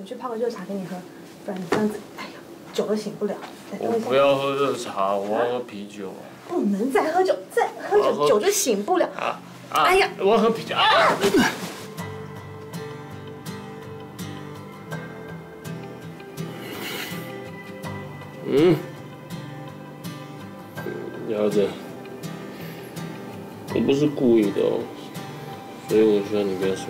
我去泡个热茶给你喝，不然你这样子，哎呀，酒都醒不了。我不要喝热茶，我要喝啤酒。不能再喝酒，再喝酒酒就醒不了。啊！哎呀，我要喝啤酒啊！嗯，姚子，我不是故意的哦，所以我希望你不要生。